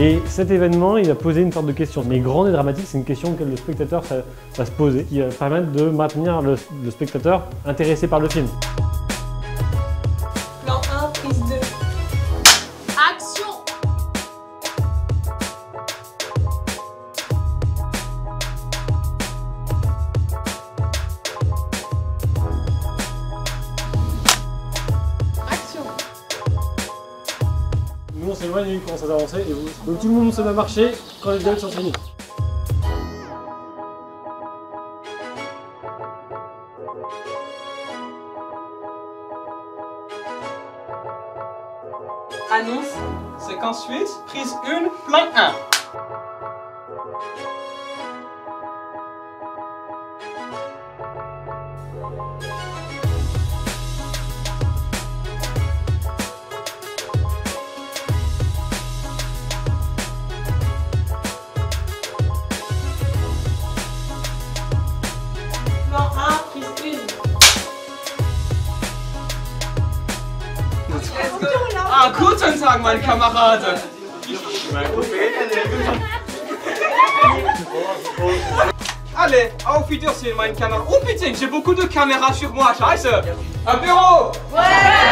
Et cet événement, il va poser une sorte de question. Mais grande et dramatique, c'est une question que le spectateur va, se poser, qui va permettre de maintenir le, le spectateur intéressé par le film. Plan 1, prise 2. Action Action On s'éloigne, il commence à avancer, et vous. Donc tout le monde se met marcher quand les dialogues sont finis. Annonce, séquence suisse, prise 1, plan 1. Ah, guten Tag, meine Kameraden. Allez, auf Wiedersehen, mein Kameraden. Oh putain, j'ai beaucoup de caméras sur moi, scheiße. Apéro Ouais